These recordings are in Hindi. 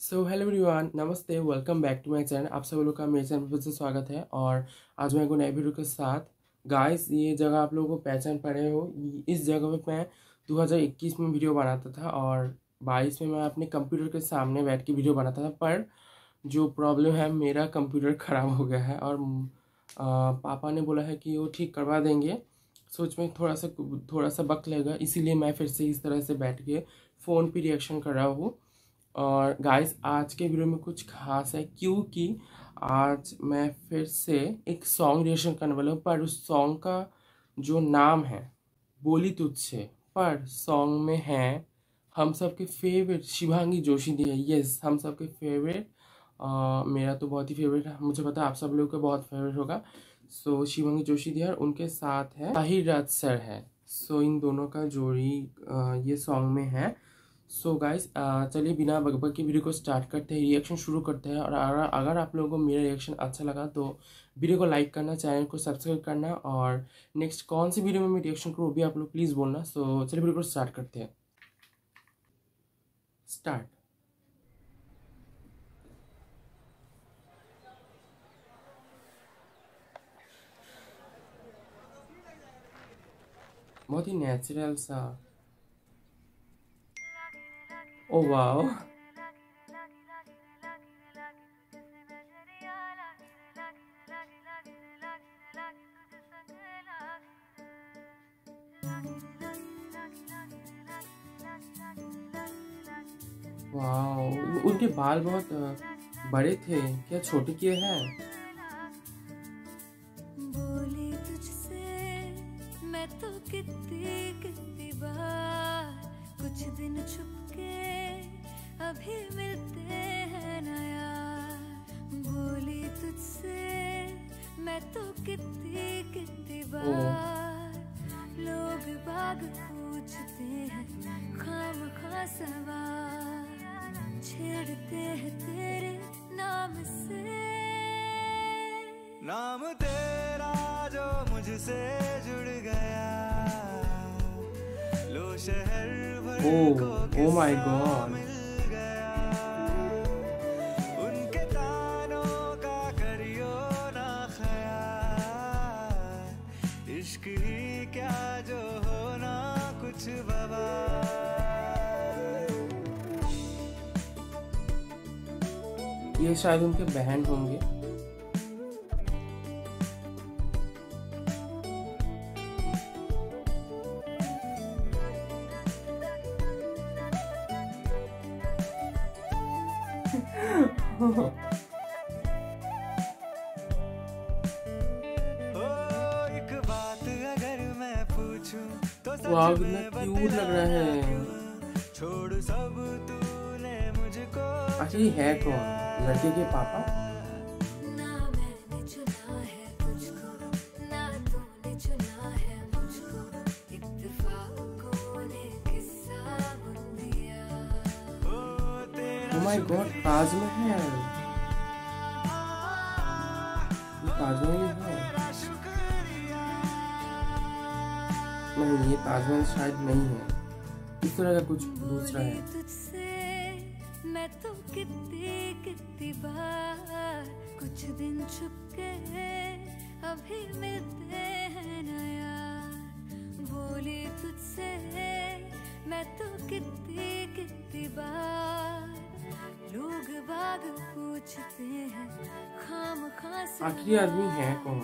सो हेलो एवरीवन नमस्ते welcome back to my channel आप सब लोग का मेरे चैनल पर फिर से स्वागत है और आज मैं एक नए वीडियो के साथ गाइस ये जगह आप लोगों को पहचान पड़े हो इस जगह पे मैं 2021 में वीडियो बनाता था और 22 में मैं अपने कंप्यूटर के सामने बैठ के वीडियो बनाता था पर जो प्रॉब्लम है मेरा कंप्यूटर ख़राब हो गया है और आ, पापा ने बोला है कि वो ठीक करवा देंगे। सोच में थोड़ा सा थोड़ा सा वक्त लगेगा इसीलिए मैं फिर से इस तरह से बैठ के फ़ोन पर रिएक्शन कर रहा हूँ। और गाइस आज के वीडियो में कुछ खास है क्योंकि आज मैं फिर से एक सॉन्ग रिएक्शन करने वाला हूँ पर उस सॉन्ग का जो नाम है बोली तुझसे पर सॉन्ग में है हम सब के फेवरेट शिवांगी जोशी दी है। यस हम सब के फेवरेट मेरा तो बहुत ही फेवरेट है। मुझे पता है आप सब लोगों का बहुत फेवरेट होगा। सो so, शिवांगी जोशी दिया उनके साथ है ताहिर राज सर है। सो so, इन दोनों का जोड़ी ये सॉन्ग में है। सो गाइस चलिए बिना बगबग की वीडियो को स्टार्ट करते हैं रिएक्शन शुरू करते हैं। और अगर अगर आप लोगों को मेरा रिएक्शन अच्छा लगा तो वीडियो को लाइक करना चैनल को सब्सक्राइब करना और नेक्स्ट कौन सी वीडियो में मैं रिएक्शन करूँ वो भी आप लोग प्लीज़ बोलना। सो so, चलिए वीडियो को स्टार्ट करते हैं। स्टार्ट बहुत ही नेचुरल सा Oh wow. वाओ उनके बाल बहुत बड़े थे क्या छोटे किए हैं लोग बाग पूछते हैं खाम खा सवार छेड़ते हैं तेरे नाम से। नाम तेरा जो मुझसे जुड़ गया लो शहर भर को ओ माय गॉड। ये शायद उनके बहन होंगे। वाह कितना क्यूट लग रहा है। छोड़ सब तूने मुझको। अच्छा ये है कौन? लड़के के पापा। Oh my God, Taj Mahal Taj Mahal है नहीं ये ताजमहल शायद नहीं है। इस तरह का कुछ दूसरा है। मैं तो कितनी कितनी बार कुछ दिन छुप के अभी मिलते हैं नया बोली तुझसे, मैं तो कितनी कितनी बार लोग बाग पूछते हैं खाम खास आखिरी आदमी है कौन?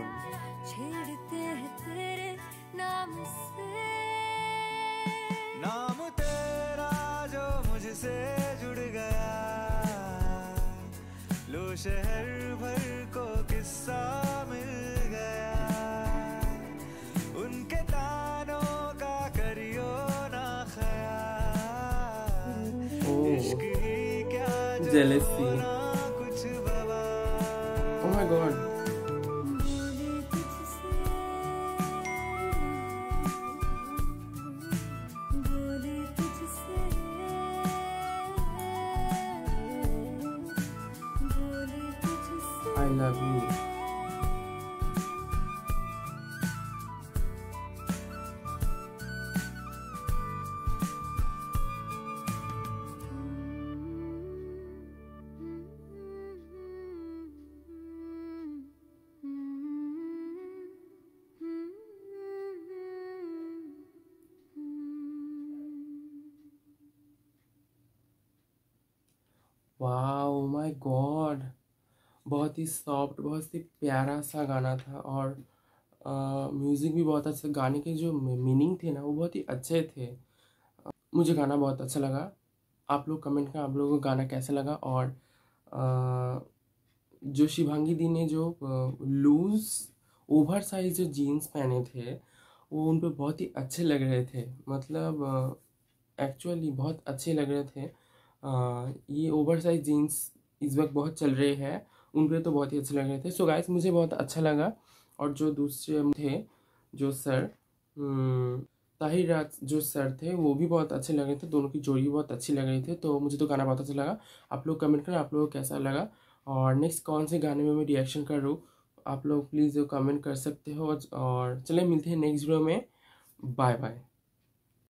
शहर भर को किस्सा मिल गया। उनके तानों का करियो ना ख्याल। इश्क ही क्या जलसी कुछ बाबा ओह I love you. Wow, my God. बहुत ही सॉफ्ट बहुत ही प्यारा सा गाना था और म्यूज़िक भी बहुत अच्छा गाने के जो मीनिंग थे ना वो बहुत ही अच्छे थे। मुझे गाना बहुत अच्छा लगा। आप लोग कमेंट करें आप लोगों को गाना कैसा लगा और जो शिभांगी दी ने जो लूज ओवर साइज़ जो जीन्स पहने थे वो उन पर बहुत ही अच्छे लग रहे थे। मतलब एक्चुअली बहुत अच्छे लग रहे थे। आ, ये ओवर साइज़ जीन्स इस वक्त बहुत चल रहे हैं। उन पर तो बहुत ही अच्छे लग रहे थे। सो so गाइस मुझे बहुत अच्छा लगा। और जो दूसरे थे जो सर हम्म, ताहिर राज जो सर थे वो भी बहुत अच्छे लग रहे थे। दोनों की जोड़ी बहुत अच्छी लग रही थी। तो मुझे तो गाना बहुत अच्छा लगा। आप लोग कमेंट करें आप लोगों को कैसा लगा। और नेक्स्ट कौन से गाने में मैं रिएक्शन कर रूँ आप लोग प्लीज़ कमेंट कर सकते हो। और चले मिलते हैं नेक्स्ट वीडियो में। Bye bye